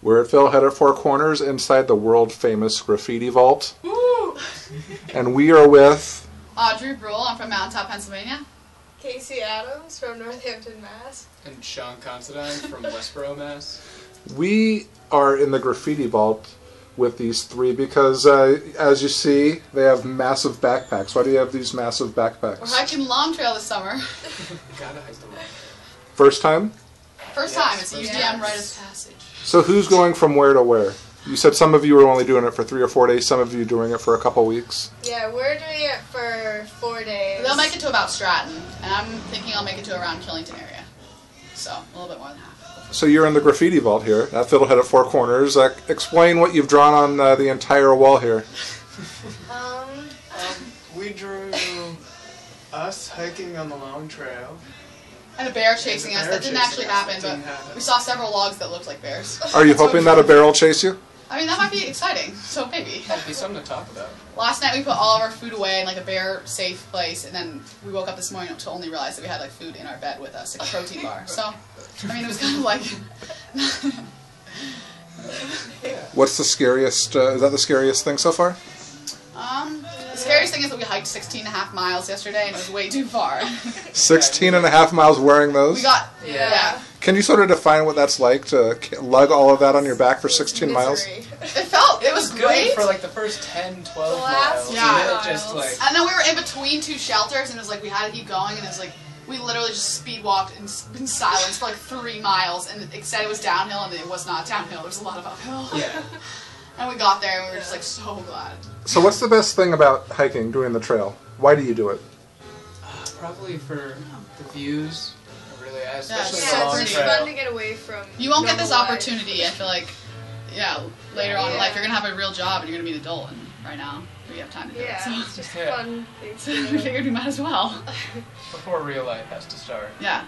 We're at Fiddlehead at Four Corners inside the world famous Graffiti Vault. Woo! And we are with. Audrey Bruell, I'm from Mountaintop, Pennsylvania. Casey Adams from Northampton, Mass. And Sean Considine from Westboro, Mass. We are in the Graffiti Vault with these three because, uh, as you see, they have massive backpacks. Why do you have these massive backpacks? We're hiking Long Trail this summer. Gotta hike the wall. First time? First Yes, time, it's first UDM time. rite of passage. So who's going from where to where? You said some of you were only doing it for three or four days, some of you doing it for a couple weeks. Yeah, we're doing it for four days. They'll make it to about Stratton, and I'm thinking I'll make it to around Killington area. So, a little bit more than half. So you're in the Graffiti Vault here at Fiddlehead at Four Corners. Uh, explain what you've drawn on uh, the entire wall here. Um, Um, we drew us hiking on the long trail. And a bear chasing And us. Bear that didn't actually happen, but happen. we saw several logs that looked like bears. Are you hoping that a bear will chase you? I mean, that might be exciting, so maybe. That'd be something to talk about. Last night we put all of our food away in like a bear safe place, and then we woke up this morning to only realize that we had like food in our bed with us, like a protein bar. So, I mean, it was kind of like. What's the scariest? Uh, is that the scariest thing so far? um, the scariest thing is that we hiked 16 and a half miles yesterday, and it was way too far. 16 and a half miles wearing those? we got. Yeah. Yeah. Can you sort of define what that's like to lug all of that on your back for 16 miles? It felt. It was Good great. for like the first 10, 12 The last miles. Yeah. And then just like. And then we were in between two shelters, and it was like we had to keep going, and it was like we literally just speed walked in, in silence for like three miles, and it said it was downhill, and it was not downhill. There was a lot of uphill. Yeah. And we got there, and we were just like so glad. So, what's the best thing about hiking, doing the trail? Why do you do it? Uh, probably for the views. It really is. Yeah, Especially it's the Yeah, it's just trail. fun to get away from. You won't get this normal life. opportunity. I feel like, yeah, later on in life, you're gonna have a real job, and you're gonna be an adult, and right now we have time to do Yeah, it. So it's just Yeah. fun things we to do. figured we might as well. Before real life has to start. Yeah.